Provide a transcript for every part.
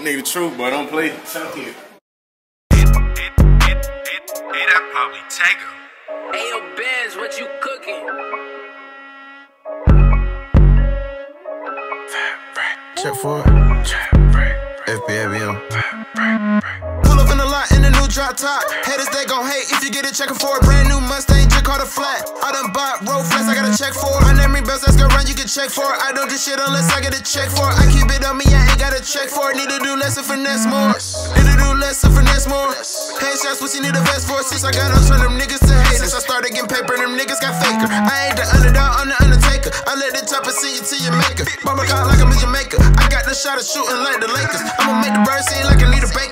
Nigga, the truth, boy. Don't play. Tell you. Hey, that probably Tango. Hey, yo, Benz, what you cooking? Check for it. FBABM drop top. Haters, they gon' hate if you get it checkin' for a brand new Mustang, just call a flat. I done bought road flats, I got a check for it. My name ring bells, that's gonna run, you can check for it. I don't do shit unless I get a check for it. I keep it on me, I ain't got a check for it. Need to do less and finesse more. Need to do less and finesse more. Headshots, what you need a vest for? Since I got on, turn them niggas to haters. I started getting paper, them niggas got faker. I ain't the underdog, I'm the undertaker. I let the chopper see you to your. Bought my car like I'm a Jamaica. I got the shot of shooting like the Lakers. I'ma make the bird seem like I need a baker.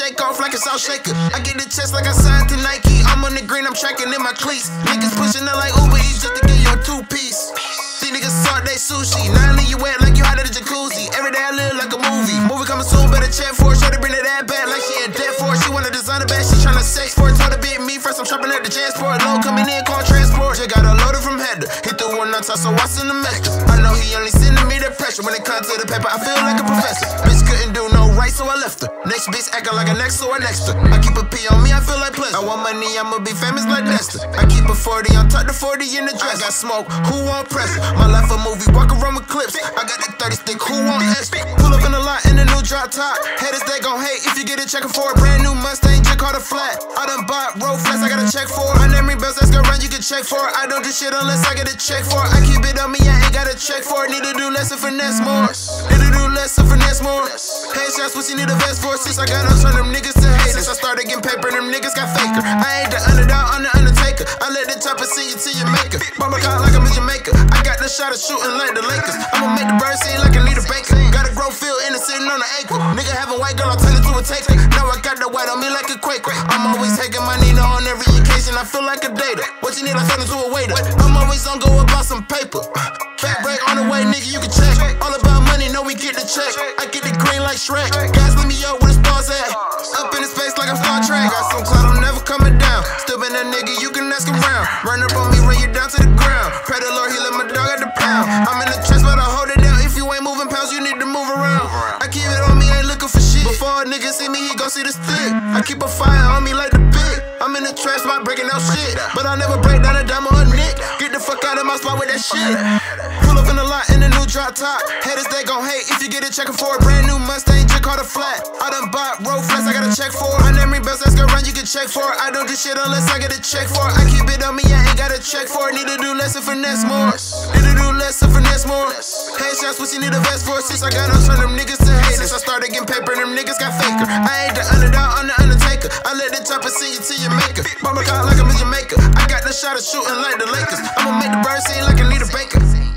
Shake off like a salt shaker. I get the chest like I signed to Nike. I'm on the green, I'm tracking in my cleats. Niggas pushing up like Uber Eats just to get your two piece. These niggas salt they sushi. I leave you wet like you out of the jacuzzi. Every day I live like a movie. Movie coming soon, better check for it. Try to bring it that back like she in debt for it. She wanna design a bag, she tryna sex for it. Told her me first, I'm shopping at the Jansport. Low coming in, call transport. Just got a loaded from header. Hit the one on top, so what's in the extra? I know he only sending me the pressure. When it comes to the paper, I feel like a professor. Left. Next bitch acting like a next, so I next her. I keep a P on me, I feel like pleasure. I want money, I'ma be famous like Nestor. I keep a 40 on top the 40 in the dress. I got smoke, who want pressure? My life a movie, walk around with clips. I got the 30 stick, who want extra? Pull up in the lot in the new drop top. Haters, they gon' hate if you get it checkin' for a brand new Mustang, just call it flat. I done bought road flats, I got a check for it. My name bells, that's gonna run, you can check for it. I don't do shit unless I get a check for it. I keep it on me, I ain't got a check for it. Need to do less and finesse more. To less and finesse more. What you need a vest for? Since I got no turn them niggas to haters. I started getting paper, them niggas got faker. I ain't the underdog, I'm the undertaker. I let the chopper see you to your maker. Bought my car like I'm in Jamaica. I got the shot of shooting like the Lakers. I'ma make the bird seem like I a baker. Got a grow field in the sitting on the acre. Nigga having white girl, I turn it to a taker. Now I got the white on me like a Quaker. I'm always taking my Nina on every occasion. I feel like a data. What you need, I turn into a waiter. I'm always on go about some paper. Check. I get the green like Shrek. Guys, let me up where the stars at. Up in the space like I'm Star Trek. Got some cloud, I'm never coming down. Still been that nigga, you can ask around. Run up on me, run you down to the ground. Pray the Lord, he let my dog at the pound. I'm in the chest, but I hold it down. If you ain't moving pounds, you need to move around. I keep it on me, ain't looking for shit. Before a nigga see me, he gon' see the stick. I keep a fire on me like the big. I'm in the trash spot breaking out shit. But I never break down a dime or a nick. Get the fuck out of my spot with that shit. Drop top. Haters, they gon' hate if you get it checkin' for a brand new Mustang, just call it flat. I done bought road flats, I got a check for it. Name ring bells, that's gonna run, you can check for it. I don't do shit unless I get a check for it. I keep it on me, I ain't got a check for it. Need to do less and finesse more. Need to do less and finesse more. Headshots, what you need a vest for? Since I got on, turn them niggas to haters. I started getting paper, them niggas got faker. I ain't the underdog, I'm the undertaker. I let the chopper see you to your maker. My car like I'm in Jamaica. I got the shot of shooting like the Lakers. I'ma make the bird seem like I need a baker.